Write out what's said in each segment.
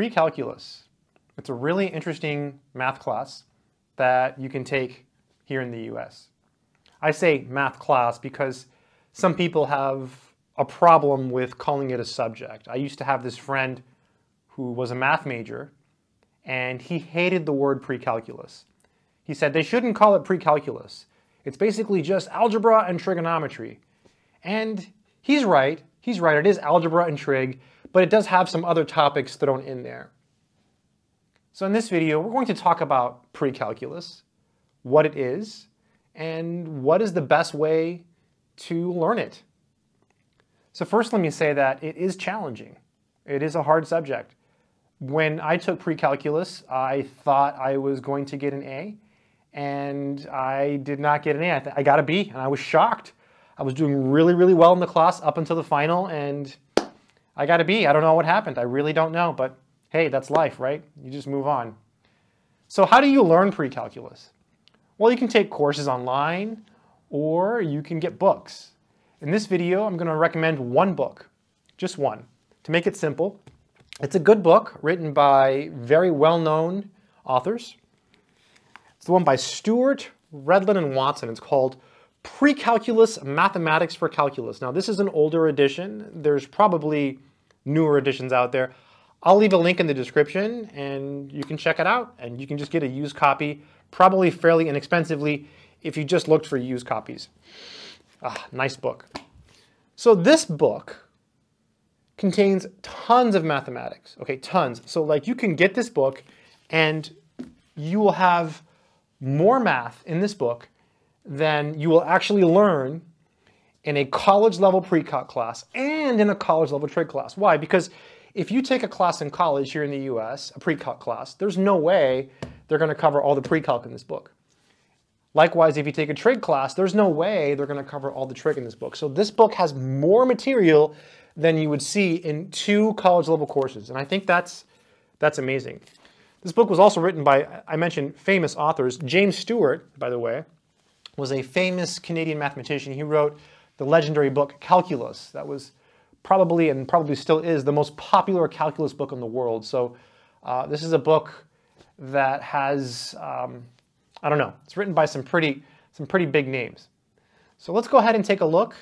pre-calculus. It's a really interesting math class that you can take here in the US. I say math class because some people have a problem with calling it a subject. I used to have this friend who was a math major and he hated the word pre-calculus. He said they shouldn't call it pre-calculus. It's basically just algebra and trigonometry. And he's right. He's right. It is algebra and trig, but it does have some other topics thrown in there. So in this video, we're going to talk about pre-calculus, what it is, and what is the best way to learn it. So first let me say that it is challenging. It is a hard subject. When I took pre-calculus, I thought I was going to get an A, and I did not get an A. I, I got a B, and I was shocked. I was doing really, really well in the class up until the final, and I got a B. I don't know what happened. I really don't know, but hey, that's life, right? You just move on. So how do you learn pre-calculus? Well, you can take courses online, or you can get books. In this video, I'm going to recommend one book, just one. To make it simple, it's a good book written by very well-known authors. It's the one by Stewart, Redlin, and Watson. It's called Pre-Calculus Mathematics for Calculus. Now, this is an older edition. There's probably newer editions out there. I'll leave a link in the description and you can check it out and you can just get a used copy, probably fairly inexpensively if you just looked for used copies. Ah, nice book. So this book contains tons of mathematics, okay, tons. So like you can get this book and you will have more math in this book than you will actually learn in a college level pre-calc class and in a college level trig class. Why? Because if you take a class in college here in the US, a pre-calc class, there's no way they're going to cover all the pre-calc in this book. Likewise, if you take a trig class, there's no way they're going to cover all the trig in this book. So this book has more material than you would see in two college level courses. And I think that's, that's amazing. This book was also written by, I mentioned famous authors. James Stewart, by the way, was a famous Canadian mathematician. He wrote the legendary book Calculus. That was probably and probably still is the most popular calculus book in the world. So uh, this is a book that has, um, I don't know, it's written by some pretty, some pretty big names. So let's go ahead and take a look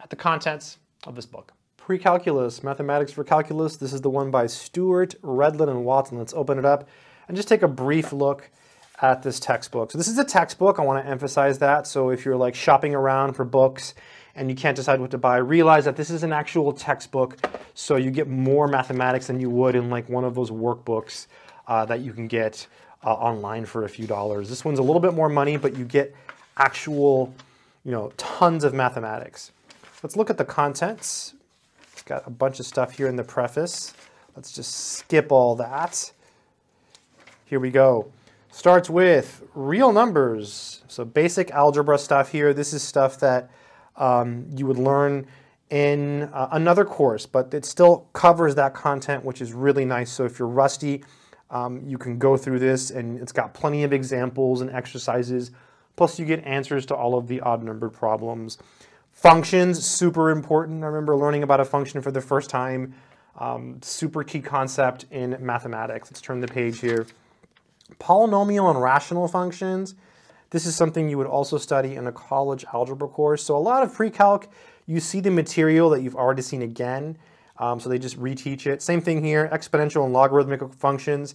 at the contents of this book. Pre-calculus, Mathematics for Calculus. This is the one by Stewart, Redlin, and Watson. Let's open it up and just take a brief look at this textbook. So this is a textbook, I want to emphasize that. So if you're like shopping around for books and you can't decide what to buy, realize that this is an actual textbook, so you get more mathematics than you would in like one of those workbooks uh, that you can get uh, online for a few dollars. This one's a little bit more money, but you get actual, you know, tons of mathematics. Let's look at the contents. It's got a bunch of stuff here in the preface. Let's just skip all that. Here we go. Starts with real numbers. So basic algebra stuff here. This is stuff that um, you would learn in uh, another course, but it still covers that content, which is really nice. So if you're rusty, um, you can go through this and it's got plenty of examples and exercises. Plus you get answers to all of the odd numbered problems. Functions, super important. I remember learning about a function for the first time. Um, super key concept in mathematics. Let's turn the page here. Polynomial and rational functions. This is something you would also study in a college algebra course. So a lot of pre-calc, you see the material that you've already seen again. Um, so they just reteach it. Same thing here, exponential and logarithmic functions.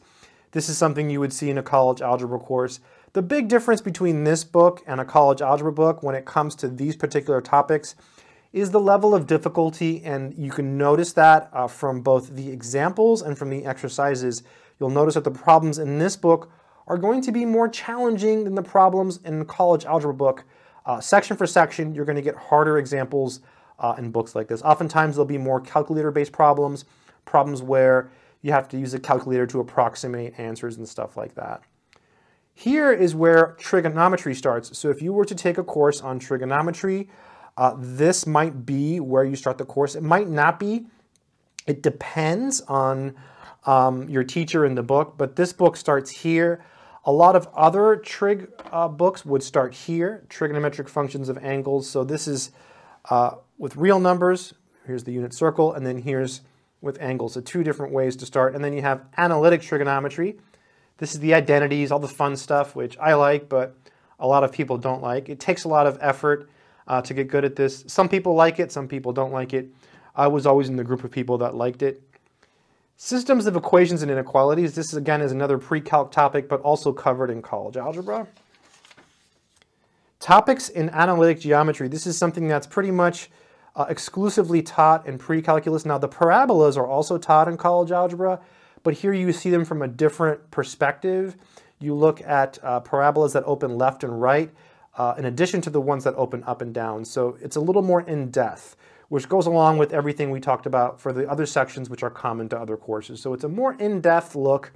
This is something you would see in a college algebra course. The big difference between this book and a college algebra book when it comes to these particular topics is the level of difficulty, and you can notice that uh, from both the examples and from the exercises. You'll notice that the problems in this book are going to be more challenging than the problems in the college algebra book. Uh, section for section, you're going to get harder examples uh, in books like this. Oftentimes there'll be more calculator-based problems, problems where you have to use a calculator to approximate answers and stuff like that. Here is where trigonometry starts. So if you were to take a course on trigonometry, uh, this might be where you start the course. It might not be. It depends on um, your teacher in the book, but this book starts here. A lot of other trig uh, books would start here, trigonometric functions of angles. So this is uh, with real numbers. Here's the unit circle, and then here's with angles. So two different ways to start. And then you have analytic trigonometry. This is the identities, all the fun stuff, which I like, but a lot of people don't like. It takes a lot of effort uh, to get good at this. Some people like it, some people don't like it. I was always in the group of people that liked it. Systems of equations and inequalities. This, again, is another pre-calc topic, but also covered in college algebra. Topics in analytic geometry. This is something that's pretty much uh, exclusively taught in pre-calculus. Now, the parabolas are also taught in college algebra, but here you see them from a different perspective. You look at uh, parabolas that open left and right, uh, in addition to the ones that open up and down. So it's a little more in-depth, which goes along with everything we talked about for the other sections which are common to other courses. So it's a more in-depth look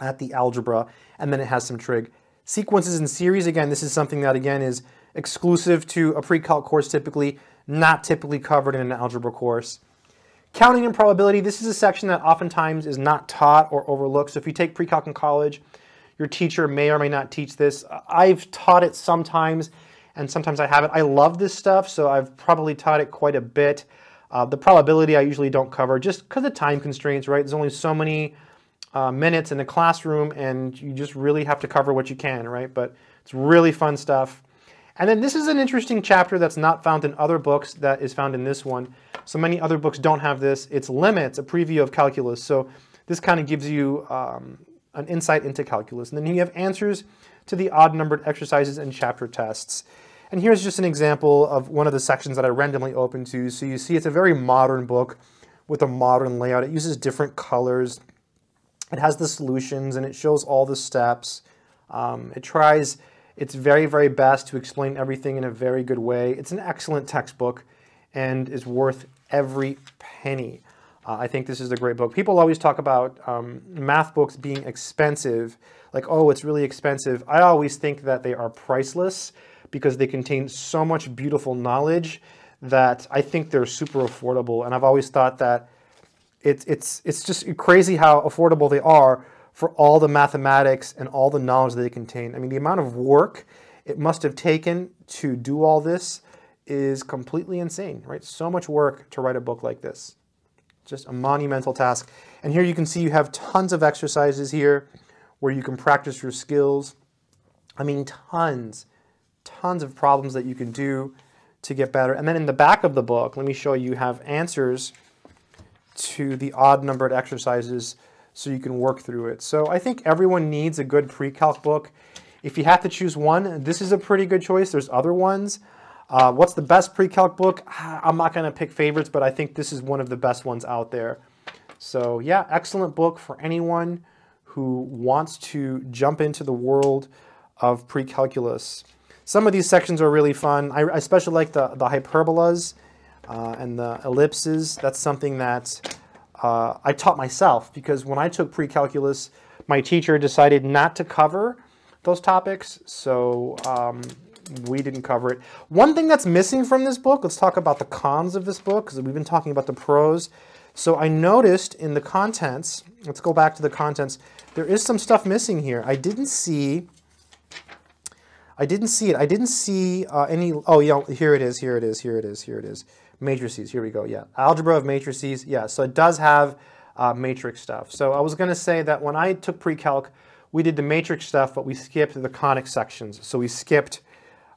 at the algebra, and then it has some trig. Sequences and series, again, this is something that, again, is exclusive to a pre-calc course typically, not typically covered in an algebra course. Counting and probability, this is a section that oftentimes is not taught or overlooked. So if you take pre-calc in college, your teacher may or may not teach this. I've taught it sometimes, and sometimes I haven't. I love this stuff, so I've probably taught it quite a bit. Uh, the probability I usually don't cover just because of time constraints, right? There's only so many uh, minutes in the classroom, and you just really have to cover what you can, right? But it's really fun stuff. And then this is an interesting chapter that's not found in other books that is found in this one. So many other books don't have this. It's limits, a preview of calculus. So this kind of gives you um, an insight into calculus. And then you have answers to the odd numbered exercises and chapter tests. And here's just an example of one of the sections that I randomly opened to. So you see it's a very modern book with a modern layout. It uses different colors. It has the solutions and it shows all the steps. Um, it tries its very, very best to explain everything in a very good way. It's an excellent textbook and is worth every penny. Uh, I think this is a great book. People always talk about um, math books being expensive, like, oh, it's really expensive. I always think that they are priceless because they contain so much beautiful knowledge that I think they're super affordable. And I've always thought that it's, it's, it's just crazy how affordable they are for all the mathematics and all the knowledge that they contain. I mean, the amount of work it must have taken to do all this is completely insane, right? So much work to write a book like this. Just a monumental task. And here you can see you have tons of exercises here where you can practice your skills. I mean, tons, tons of problems that you can do to get better. And then in the back of the book, let me show you, have answers to the odd numbered exercises so you can work through it. So I think everyone needs a good pre-calc book. If you have to choose one, this is a pretty good choice. There's other ones. Uh, what's the best pre-calc book? I'm not going to pick favorites, but I think this is one of the best ones out there. So yeah, excellent book for anyone who wants to jump into the world of pre-calculus. Some of these sections are really fun. I, especially like the, the hyperbolas uh, and the ellipses. That's something that uh, I taught myself because when I took pre-calculus, my teacher decided not to cover those topics, so um, we didn't cover it. One thing that's missing from this book, let's talk about the cons of this book, because we've been talking about the pros. So I noticed in the contents, let's go back to the contents, there is some stuff missing here. I didn't see, I didn't see it. I didn't see uh, any, oh yeah, here it is, here it is, here it is, here it is matrices. Here we go. Yeah, algebra of matrices. Yeah, so it does have uh, matrix stuff. So I was going to say that when I took pre-calc, we did the matrix stuff, but we skipped the conic sections. So we skipped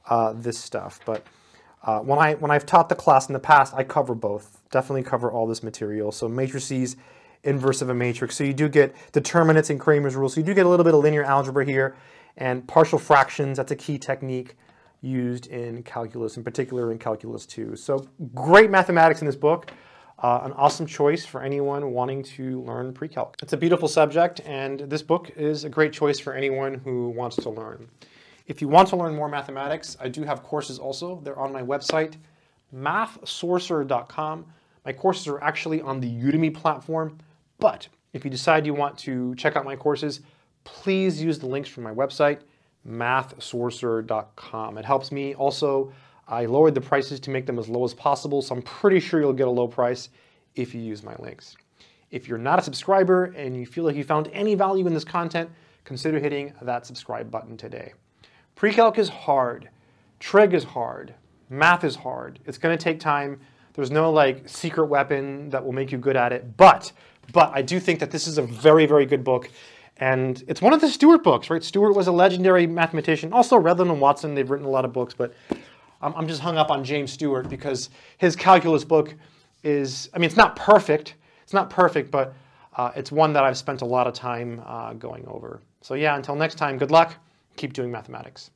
uh, this stuff. But uh, when I when I've taught the class in the past, I cover both. Definitely cover all this material. So matrices, inverse of a matrix. So you do get determinants and Cramer's rule. So you do get a little bit of linear algebra here, and partial fractions. That's a key technique used in calculus, in particular in calculus 2. So great mathematics in this book. Uh, an awesome choice for anyone wanting to learn pre-calc. It's a beautiful subject, and this book is a great choice for anyone who wants to learn. If you want to learn more mathematics, I do have courses also. They're on my website, mathsorcerer.com. My courses are actually on the Udemy platform, but if you decide you want to check out my courses, please use the links from my website mathsorcerer.com. It helps me also. I lowered the prices to make them as low as possible, so I'm pretty sure you'll get a low price if you use my links. If you're not a subscriber and you feel like you found any value in this content, consider hitting that subscribe button today. Pre-calc is hard, trig is hard, math is hard. It's going to take time, There's no like secret weapon that will make you good at it. But, but I do think that this is a very, very good book. And it's one of the Stewart books, right? Stewart was a legendary mathematician. Also, Redlin and Watson, they've written a lot of books, but I'm, I'm just hung up on James Stewart because his calculus book is, I mean, it's not perfect. It's not perfect, but uh, it's one that I've spent a lot of time uh, going over. So yeah, until next time, good luck. Keep doing mathematics.